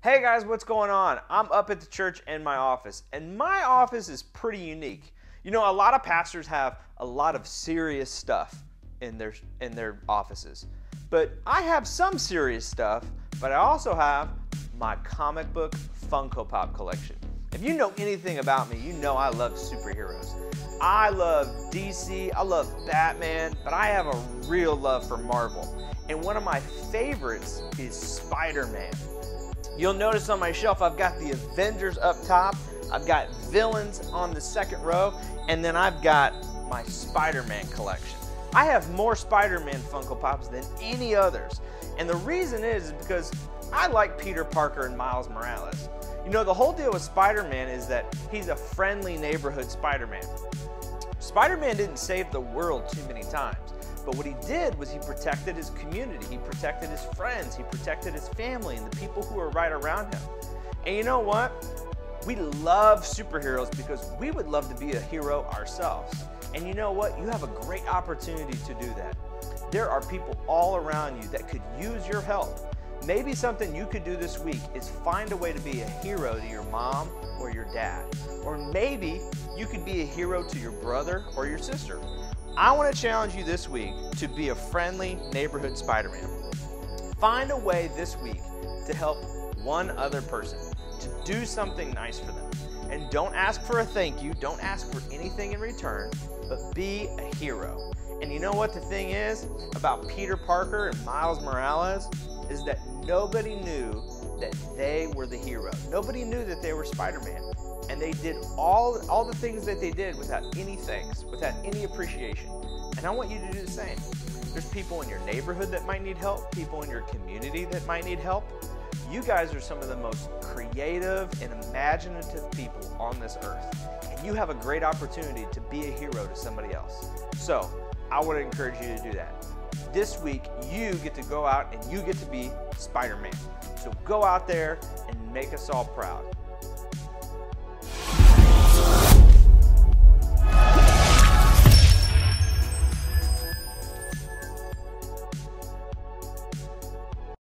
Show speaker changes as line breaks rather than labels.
Hey guys, what's going on? I'm up at the church in my office, and my office is pretty unique. You know, a lot of pastors have a lot of serious stuff in their in their offices. But I have some serious stuff, but I also have my comic book Funko Pop collection. If you know anything about me, you know I love superheroes. I love DC, I love Batman, but I have a real love for Marvel. And one of my favorites is Spider-Man. You'll notice on my shelf I've got the Avengers up top, I've got villains on the second row, and then I've got my Spider-Man collection. I have more Spider-Man Funko Pops than any others. And the reason is because I like Peter Parker and Miles Morales. You know, the whole deal with Spider-Man is that he's a friendly neighborhood Spider-Man. Spider-Man didn't save the world too many times. But what he did was he protected his community, he protected his friends, he protected his family and the people who were right around him. And you know what? We love superheroes because we would love to be a hero ourselves. And you know what? You have a great opportunity to do that. There are people all around you that could use your help. Maybe something you could do this week is find a way to be a hero to your mom or your dad. Or maybe you could be a hero to your brother or your sister. I want to challenge you this week to be a friendly neighborhood Spider-Man. Find a way this week to help one other person, to do something nice for them. And don't ask for a thank you, don't ask for anything in return, but be a hero. And you know what the thing is about Peter Parker and Miles Morales is that nobody knew that they were the hero. Nobody knew that they were Spider-Man and they did all, all the things that they did without any thanks, without any appreciation. And I want you to do the same. There's people in your neighborhood that might need help, people in your community that might need help. You guys are some of the most creative and imaginative people on this earth. And you have a great opportunity to be a hero to somebody else. So I would encourage you to do that. This week, you get to go out and you get to be Spider-Man. So go out there and make us all proud.